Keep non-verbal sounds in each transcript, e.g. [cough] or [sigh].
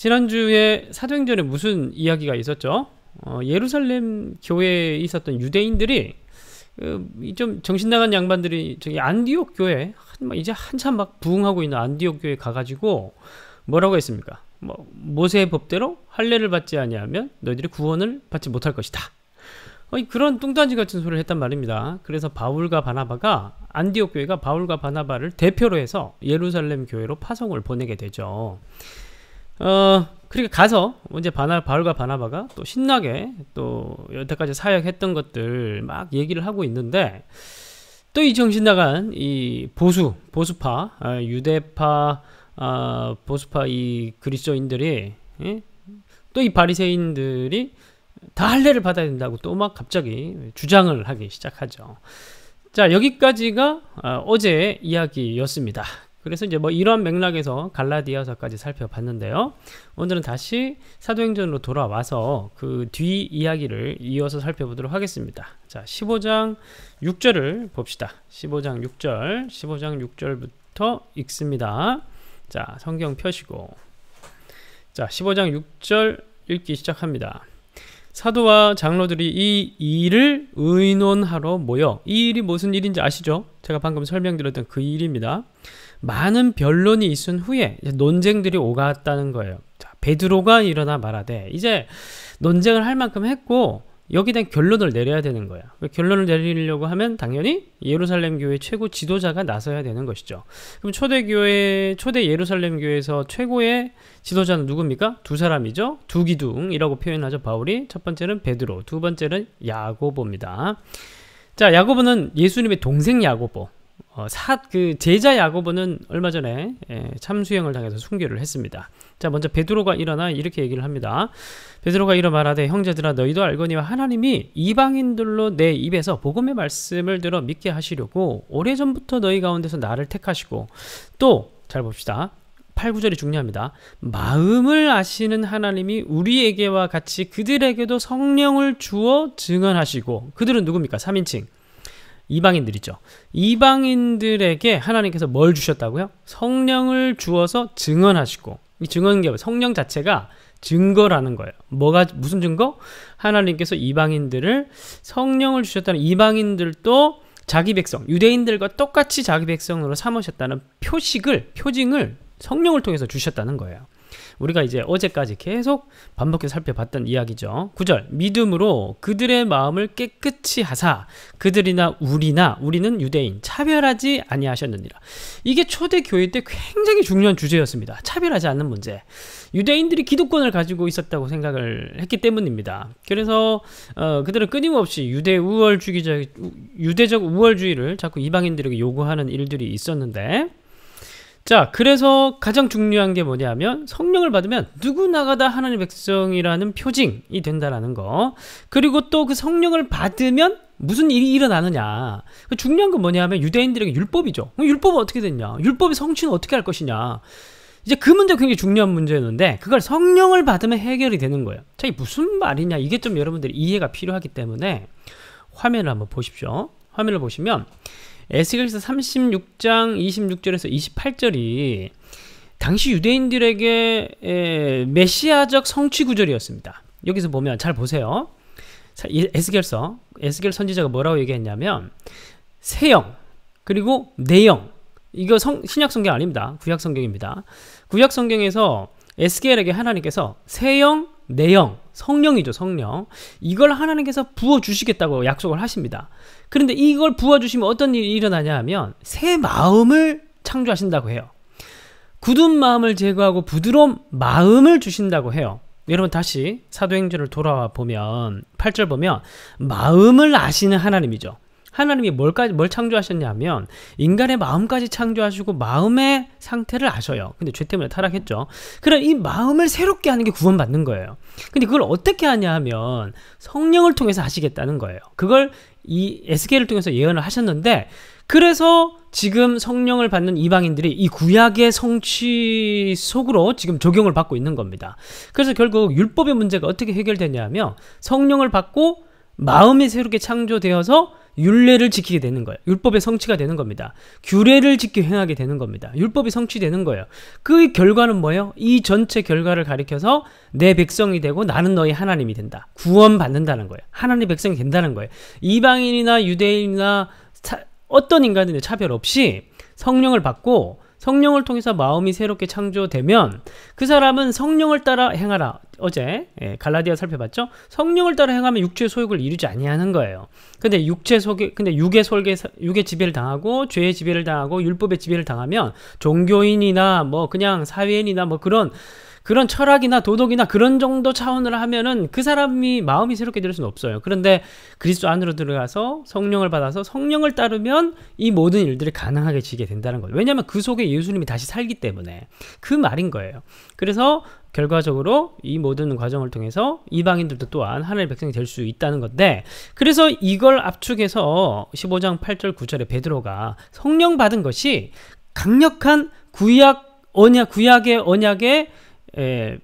지난주에 사도행전에 무슨 이야기가 있었죠? 어, 예루살렘 교회에 있었던 유대인들이 어, 좀 정신 나간 양반들이 저기 안디옥 교회 한, 이제 한참 막 부흥하고 있는 안디옥 교회 가가지고 뭐라고 했습니까? 뭐 모세의 법대로 할례를 받지 아니하면 너희들이 구원을 받지 못할 것이다. 어, 그런 뚱딴지 같은 소리를 했단 말입니다. 그래서 바울과 바나바가 안디옥 교회가 바울과 바나바를 대표로 해서 예루살렘 교회로 파송을 보내게 되죠. 어, 그러니까 가서 이제 바나 바울과 바나바가 또 신나게 또 여태까지 사역했던 것들 막 얘기를 하고 있는데 또 이 정신 나간 이 보수 보수파 아, 유대파 아, 보수파 이 그리스도인들이 예? 또이 바리새인들이 다 할례를 받아야 된다고 또 막 갑자기 주장을 하기 시작하죠. 자 여기까지가 어, 어제 이야기였습니다. 그래서 이제 뭐 이런 맥락에서 갈라디아서까지 살펴봤는데요. 오늘은 다시 사도행전으로 돌아와서 그 뒤 이야기를 이어서 살펴보도록 하겠습니다. 자, 15장 6절을 봅시다. 15장 6절, 15장 6절부터 읽습니다. 자, 성경 펴시고. 자, 15장 6절 읽기 시작합니다. 사도와 장로들이 이 일을 의논하러 모여 이 일이 무슨 일인지 아시죠? 제가 방금 설명드렸던 그 일입니다. 많은 변론이 있은 후에 논쟁들이 오갔다는 거예요. 자, 베드로가 일어나 말하되 이제 논쟁을 할 만큼 했고 여기에 대한 결론을 내려야 되는 거야. 그 결론을 내리려고 하면 당연히 예루살렘 교회 최고 지도자가 나서야 되는 것이죠. 그럼 초대 교회, 초대 예루살렘 교회에서 최고의 지도자는 누굽니까? 두 사람이죠. 두 기둥이라고 표현하죠. 바울이 첫 번째는 베드로, 두 번째는 야고보입니다. 자, 야고보는 예수님의 동생 야고보. 어, 사, 그 제자 야고보는 얼마 전에 예, 참수형을 당해서 순교를 했습니다. 자, 먼저 베드로가 일어나 이렇게 얘기를 합니다. 베드로가 이러 말하되 형제들아 너희도 알거니와 하나님이 이방인들로 내 입에서 복음의 말씀을 들어 믿게 하시려고 오래전부터 너희 가운데서 나를 택하시고 또 잘 봅시다. 8, 9절이 중요합니다. 마음을 아시는 하나님이 우리에게와 같이 그들에게도 성령을 주어 증언하시고 그들은 누굽니까? 3인칭. 이방인들이죠. 이방인들에게 하나님께서 뭘 주셨다고요? 성령을 주어서 증언하시고 이 증언계 성령 자체가 증거라는 거예요. 뭐가 무슨 증거? 하나님께서 이방인들을 성령을 주셨다는 이방인들도 자기 백성, 유대인들과 똑같이 자기 백성으로 삼으셨다는 표식을 표징을 성령을 통해서 주셨다는 거예요. 우리가 이제 어제까지 계속 반복해서 살펴봤던 이야기죠. 9절 믿음으로 그들의 마음을 깨끗이 하사 그들이나 우리나 우리는 유대인 차별하지 아니하셨느니라. 이게 초대 교회 때 굉장히 중요한 주제였습니다. 차별하지 않는 문제. 유대인들이 기득권을 가지고 있었다고 생각을 했기 때문입니다. 그래서 어, 그들은 끊임없이 유대 우월주의적 유대적 우월주의를 자꾸 이방인들에게 요구하는 일들이 있었는데 자, 그래서 가장 중요한 게 뭐냐면 성령을 받으면 누구나가 다 하나님의 백성이라는 표징이 된다라는 거. 그리고 또 그 성령을 받으면 무슨 일이 일어나느냐. 그 중요한 건 뭐냐면 유대인들에게 율법이죠. 율법은 어떻게 됐냐? 율법의 성취는 어떻게 할 것이냐? 이제 그 문제 굉장히 중요한 문제였는데 그걸 성령을 받으면 해결이 되는 거예요. 자, 이 무슨 말이냐? 이게 좀 여러분들이 이해가 필요하기 때문에 화면을 한번 보십시오. 화면을 보시면 에스겔서 36장 26절에서 28절이 당시 유대인들에게 메시아적 성취 구절이었습니다. 여기서 보면 잘 보세요. 에스겔서 에스겔 선지자가 뭐라고 얘기했냐면 세영 그리고 내영 이거 성, 신약 성경 아닙니다. 구약 성경입니다. 구약 성경에서 에스겔에게 하나님께서 세영, 내영, 성령이죠, 성령. 이걸 하나님께서 부어 주시겠다고 약속을 하십니다. 그런데 이걸 부어주시면 어떤 일이 일어나냐 하면 새 마음을 창조하신다고 해요. 굳은 마음을 제거하고 부드러운 마음을 주신다고 해요. 여러분 다시 사도행전을 돌아와 보면 8절 보면 마음을 아시는 하나님이죠. 하나님이 뭘까지 뭘 창조하셨냐면 인간의 마음까지 창조하시고 마음의 상태를 아셔요. 근데 죄 때문에 타락했죠. 그럼 이 마음을 새롭게 하는 게 구원받는 거예요. 근데 그걸 어떻게 하냐 하면 성령을 통해서 하시겠다는 거예요. 그걸 이 에스겔을 통해서 예언을 하셨는데 그래서 지금 성령을 받는 이방인들이 이 구약의 성취 속으로 지금 적용을 받고 있는 겁니다. 그래서 결국 율법의 문제가 어떻게 해결되냐면 성령을 받고 마음이 새롭게 창조되어서 율례를 지키게 되는 거예요. 율법의 성취가 되는 겁니다. 규례를 지켜 행하게 되는 겁니다. 율법이 성취되는 거예요. 그 결과는 뭐예요? 이 전체 결과를 가리켜서 내 백성이 되고 나는 너희 하나님이 된다. 구원 받는다는 거예요. 하나님 백성이 된다는 거예요. 이방인이나 유대인이나 어떤 인간들의 차별 없이 성령을 받고 성령을 통해서 마음이 새롭게 창조되면 그 사람은 성령을 따라 행하라. 어제 예, 갈라디아 살펴봤죠? 성령을 따라 행하면 육체의 소욕을 이루지 아니하는 거예요. 근데 육체 속에 근데 육의 솔개 육의 지배를 당하고 죄의 지배를 당하고 율법의 지배를 당하면 종교인이나 뭐 그냥 사회인이나 뭐 그런 그런 철학이나 도덕이나 그런 정도 차원으로 하면은 그 사람이 마음이 새롭게 될 수는 없어요. 그런데 그리스도 안으로 들어가서 성령을 받아서 성령을 따르면 이 모든 일들이 가능하게 지게 된다는 거예요. 왜냐하면 그 속에 예수님이 다시 살기 때문에 그 말인 거예요. 그래서 결과적으로 이 모든 과정을 통해서 이방인들도 또한 하나님의 백성이 될 수 있다는 건데 그래서 이걸 압축해서 15장 8절 9절에 베드로가 성령 받은 것이 강력한 구약 언약 구약의 언약의 에,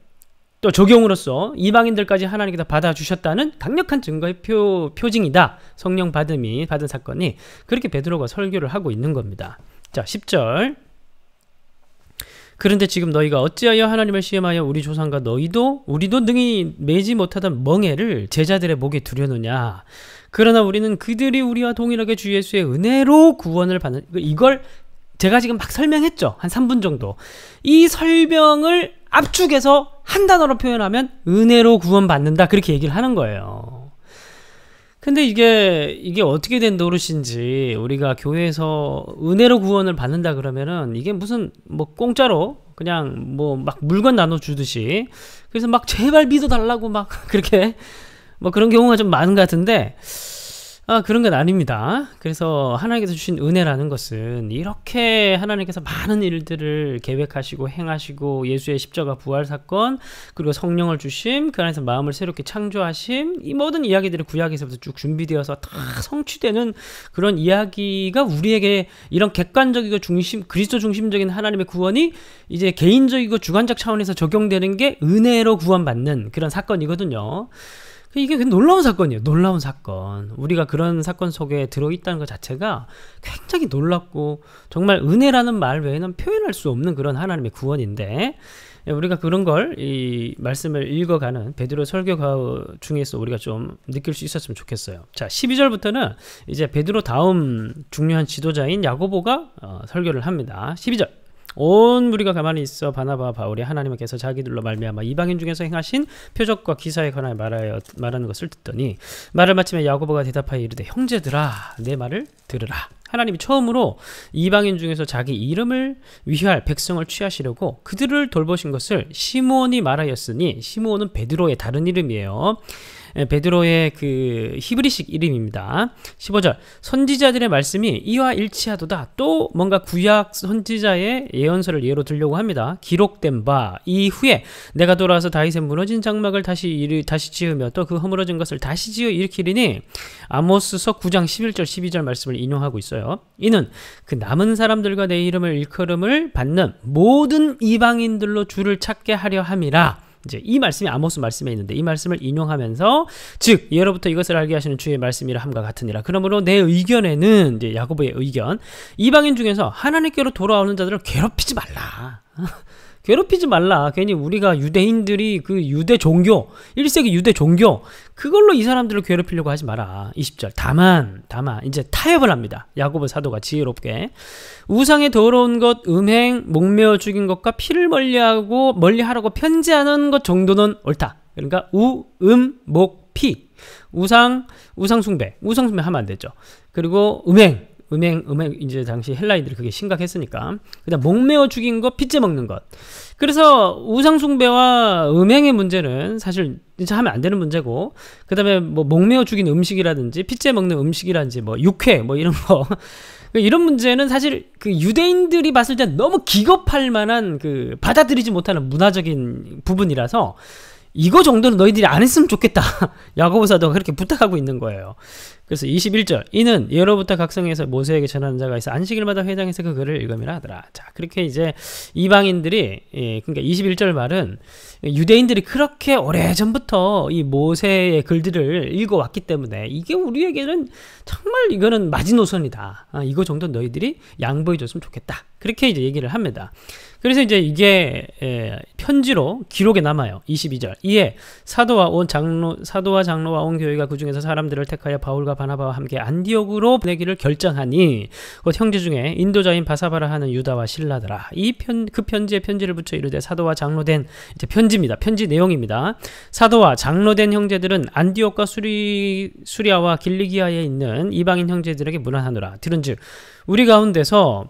또 적용으로서 이방인들까지 하나님께서 받아주셨다는 강력한 증거의 표, 표징이다. 성령 받음이 받은 사건이 그렇게 베드로가 설교를 하고 있는 겁니다. 자, 10절. 그런데 지금 너희가 어찌하여 하나님을 시험하여 우리 조상과 너희도 우리도 능히 매지 못하던 멍해를 제자들의 목에 두려느냐. 그러나 우리는 그들이 우리와 동일하게 주 예수의 은혜로 구원을 받는 이걸 제가 지금 막 설명했죠. 한 3분 정도. 이 설명을 압축해서 한 단어로 표현하면 은혜로 구원받는다. 그렇게 얘기를 하는 거예요. 근데 이게, 이게 어떻게 된 노릇인지 우리가 교회에서 은혜로 구원을 받는다 그러면은 이게 무슨 뭐 공짜로 그냥 뭐 막 물건 나눠 주듯이 그래서 막 제발 믿어 달라고 막 [laughs] 그렇게 뭐 그런 경우가 좀 많은 것 같은데 아, 그런 건 아닙니다. 그래서 하나님께서 주신 은혜라는 것은 이렇게 하나님께서 많은 일들을 계획하시고 행하시고 예수의 십자가 부활 사건 그리고 성령을 주심 그 안에서 마음을 새롭게 창조하심 이 모든 이야기들이 구약에서부터 쭉 준비되어서 다 성취되는 그런 이야기가 우리에게 이런 객관적이고 중심 그리스도 중심적인 하나님의 구원이 이제 개인적이고 주관적 차원에서 적용되는 게 은혜로 구원받는 그런 사건이거든요. 이게 놀라운 사건이에요. 놀라운 사건. 우리가 그런 사건 속에 들어있다는 것 자체가 굉장히 놀랍고 정말 은혜라는 말 외에는 표현할 수 없는 그런 하나님의 구원인데 예, 우리가 그런 걸 이 말씀을 읽어가는 베드로 설교 중에서 우리가 좀 느낄 수 있었으면 좋겠어요. 자, 12절부터는 이제 베드로 다음 중요한 지도자인 야고보가 어, 설교를 합니다. 12절. 온 무리가 가만히 있어 바나바 바울이 하나님께서 자기들로 말미암아 이방인 중에서 행하신 표적과 기사에 관하여 말하여 말하는 것을 듣더니 말을 마치며 야고보가 대답하여 이르되 형제들아 내 말을 들으라 하나님이 처음으로 이방인 중에서 자기 이름을 위할 백성을 취하시려고 그들을 돌보신 것을 시므온이 말하였으니 시므온은 베드로의 다른 이름이에요. 예, 베드로의 그 히브리식 이름입니다. 15절 선지자들의 말씀이 이와 일치하도다. 또 뭔가 구약 선지자의 예언서를 예로 들려고 합니다. 기록된 바 이후에 내가 돌아와서 다윗의 무너진 장막을 다시 일, 다시 지으며 또 그 허물어진 것을 다시 지어 일으키리니 아모스서 9장 11절 12절 말씀을 인용하고 있어요. 이는 그 남은 사람들과 내 이름을 일컬음을 받는 모든 이방인들로 주를 찾게 하려 함이라. 이제 이 말씀이 아모스 말씀에 있는데 이 말씀을 인용하면서 즉 예로부터 이것을 알게 하시는 주의 말씀이라 함과 같으니라. 그러므로 내 의견에는 이제 야고보의 의견 이방인 중에서 하나님께로 돌아오는 자들을 괴롭히지 말라. 괴롭히지 말라. 괜히 우리가 유대인들이 그 유대 종교, 1세기 유대 종교, 그걸로 이 사람들을 괴롭히려고 하지 마라. 20절. 다만, 다만, 이제 타협을 합니다. 야고보 사도가 지혜롭게. 우상의 더러운 것, 음행, 목매어 죽인 것과 피를 멀리하고, 멀리하라고 편지하는 것 정도는 옳다. 그러니까 우, 음, 목, 피. 우상, 우상숭배. 우상숭배 하면 안 되죠. 그리고 음행, 음행, 음행, 이제 당시 헬라인들이 그게 심각했으니까. 그다음 목매어 죽인 것, 피째 먹는 것. 그래서 우상숭배와 음행의 문제는 사실 진짜 하면 안 되는 문제고, 그 다음에 뭐 목매어 죽인 음식이라든지, 피째 먹는 음식이라든지, 뭐 육회, 뭐 이런 거. [laughs] 이런 문제는 사실 그 유대인들이 봤을 때 너무 기겁할 만한 그 받아들이지 못하는 문화적인 부분이라서 이거 정도는 너희들이 안 했으면 좋겠다. [laughs] 야고보 사도가 그렇게 부탁하고 있는 거예요. 그래서 21절 이는 예로부터 각성에서 모세에게 전하는 자가 있어 안식일마다 회당에서 그 글을 읽음이라 하더라. 자 그렇게 이제 이방인들이 예, 그러니까 21절 말은 유대인들이 그렇게 오래 전부터 이 모세의 글들을 읽어왔기 때문에 이게 우리에게는 정말 이거는 마지노선이다. 아, 이거 정도 너희들이 양보해줬으면 좋겠다. 그렇게 이제 얘기를 합니다. 그래서 이제 이게 에, 편지로 기록에 남아요. 22절. 이에 사도와 온 장로 사도와 장로와 온 교회가 그 중에서 사람들을 택하여 바울과 바나바와 함께 안디옥으로 보내기를 결정하니 곧 형제 중에 인도자인 바사바라 하는 유다와 신라더라. 이 편 그 편지에 편지를 붙여 이르되 사도와 장로된 이제 편지입니다. 편지 내용입니다. 사도와 장로된 형제들은 안디옥과 수리 수리아와 길리기아에 있는 이방인 형제들에게 문안하노라. 들은즉 우리 가운데서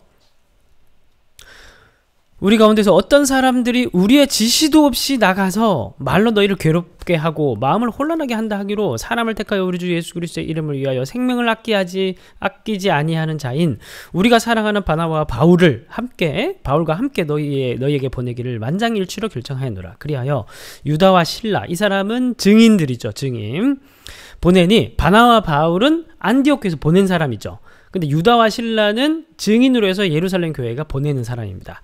우리 가운데서 어떤 사람들이 우리의 지시도 없이 나가서 말로 너희를 괴롭게 하고 마음을 혼란하게 한다 하기로 사람을 택하여 우리 주 예수 그리스도의 이름을 위하여 생명을 아끼하지 아끼지 아니하는 자인 우리가 사랑하는 바나와 바울을 함께 바울과 함께 너희 너희에게 보내기를 만장일치로 결정하였노라. 그리하여 유다와 신라 이 사람은 증인들이죠. 증인 보내니 바나와 바울은 안디옥에서 보낸 사람이죠. 근데 유다와 신라는 증인으로 해서 예루살렘 교회가 보내는 사람입니다.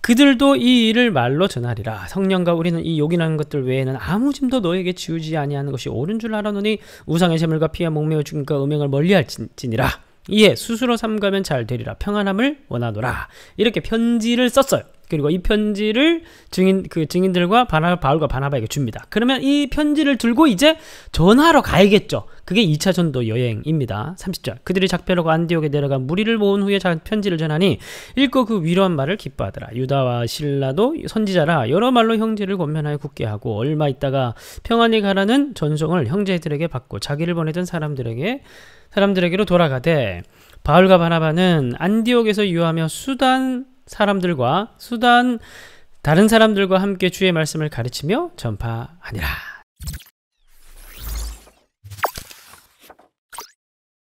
그들도 이 일을 말로 전하리라. 성령과 우리는 이 요긴하는 것들 외에는 아무 짐도 너에게 지우지 아니하는 것이 옳은 줄 알아노니 우상의 재물과 피와 목매어 죽임과 음행을 멀리할지니라. 이에 스스로 삼가면 잘 되리라. 평안함을 원하노라. 이렇게 편지를 썼어요. 그리고 이 편지를 증인 그 증인들과 바나 바울과 바나바에게 줍니다. 그러면 이 편지를 들고 이제 전하러 가야겠죠. 그게 2차 전도 여행입니다. 30절. 그들이 작별하고 안디옥에 내려가 무리를 모은 후에 편지를 전하니 읽고 그 위로한 말을 기뻐하더라. 유다와 신라도 선지자라 여러 말로 형제를 권면하여 굳게 하고 얼마 있다가 평안히 가라는 전송을 형제들에게 받고 자기를 보내던 사람들에게 사람들에게로 돌아가되 바울과 바나바는 안디옥에서 유하며 수단 사람들과 수단 다른 사람들과 함께 주의 말씀을 가르치며 전파하니라.